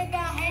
में है।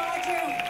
Roger.